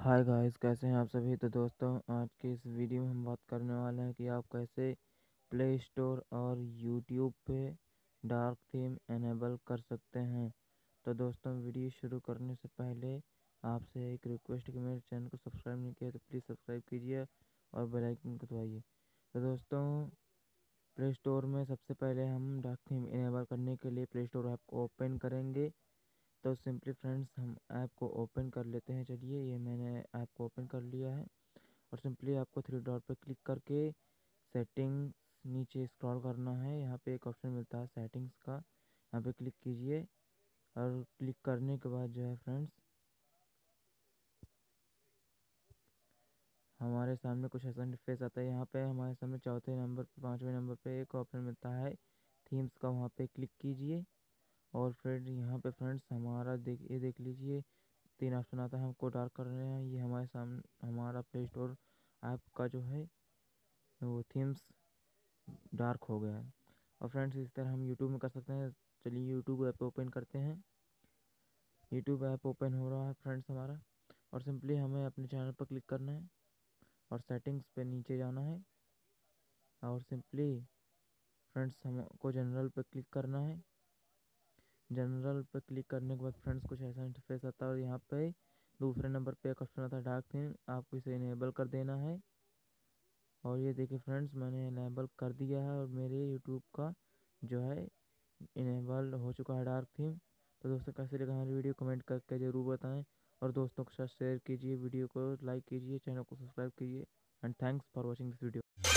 Hi guys, कैसे हैं आप सभी? तो दोस्तों, आज के इस वीडियो में हम बात करने वाले हैं कि आप कैसे प्ले स्टोर और यूट्यूब पे डार्क थीम एनेबल कर सकते हैं। तो दोस्तों, वीडियो शुरू करने से पहले आपसे एक रिक्वेस्ट कि मेरे चैनल को सब्सक्राइब नहीं किया तो प्लीज़ सब्सक्राइब कीजिए और बेल आइकन को दबाइए। तो दोस्तों, प्ले स्टोर में सबसे पहले हम डार्क थीम इनेबल करने के लिए प्ले स्टोर ऐप को ओपन करेंगे। तो सिंपली फ्रेंड्स हम ऐप को ओपन कर लेते हैं। चलिए, ये मैंने ऐप को ओपन कर लिया है। और सिंपली आपको थ्री डॉट पर क्लिक करके सेटिंग्स नीचे स्क्रॉल करना है। यहाँ पे एक ऑप्शन मिलता है सेटिंग्स का। यहाँ पे क्लिक कीजिए। और क्लिक करने के बाद जो है फ्रेंड्स, हमारे सामने कुछ ऐसा इंटरफेस आता है। यहाँ पे हमारे सामने चौथे नंबर पे, पाँचवें नंबर पे एक ऑप्शन मिलता है। थीम्स का वहाँ पे क्लिक कीजिए। और फ्रेंड यहाँ पे फ्रेंड्स हमारा देख, ये देख लीजिए, तीन ऑप्शन आता है हमको डार्क कर रहे हैं। ये हमारे सामने हमारा प्ले स्टोर ऐप का जो है, वो थीम्स डार्क हो गया है। और फ्रेंड्स इस तरह हम यूट्यूब में कर सकते हैं। चलिए यूट्यूब ऐप ओपन करते हैं। यूट्यूब ऐप ओपन हो रहा है फ्रेंड्स हमारा। और सिंपली हमें अपने चैनल पर क्लिक करना है। और सेटिंग्स पे नीचे जाना है। और सिंपली फ्रेंड्स हमको जनरल पे क्लिक करना है। जनरल पर क्लिक करने के बाद फ्रेंड्स कुछ ऐसा इंटरफेस आता है और यहाँ पे दूसरे नंबर पे एक ऑप्शन आता है डार्क थीम आपको इसे इनेबल कर देना है। और ये देखिए फ्रेंड्स, मैंने इनेबल कर दिया है और मेरे यूट्यूब का जो है इनेबल हो चुका है डार्क थीम तो दोस्तों, कैसे लगा हमारी वीडियो कमेंट करके ज़रूर बताएँ। और दोस्तों के साथ शेयर कीजिए वीडियो को लाइक कीजिए चैनल को सब्सक्राइब कीजिए। And thanks for watching this video